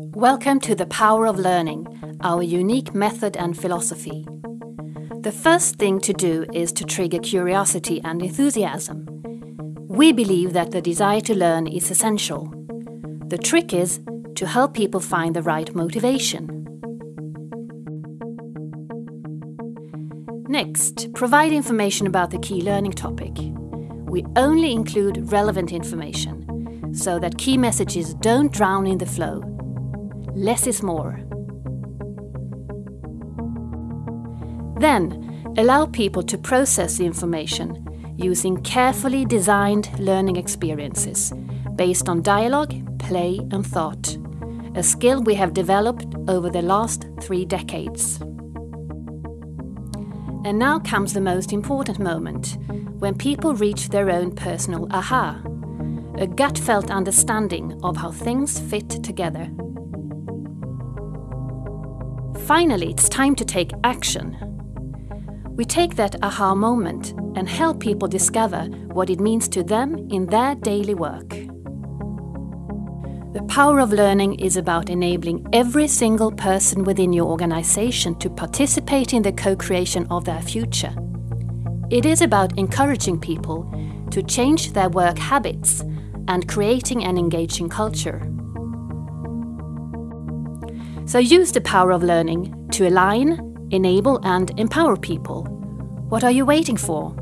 Welcome to the Power of Learning, our unique method and philosophy. The first thing to do is to trigger curiosity and enthusiasm. We believe that the desire to learn is essential. The trick is to help people find the right motivation. Next, provide information about the key learning topic. We only include relevant information so that key messages don't drown in the flow. Less is more. Then, allow people to process the information using carefully designed learning experiences based on dialogue, play and thought, a skill we have developed over the last three decades. And now comes the most important moment, when people reach their own personal aha, a gut felt understanding of how things fit together. Finally, it's time to take action. We take that aha moment and help people discover what it means to them in their daily work. The power of learning is about enabling every single person within your organization to participate in the co creation of their future. It is about encouraging people to change their work habits and creating an engaging culture. So use the power of learning to align, enable, and empower people. What are you waiting for?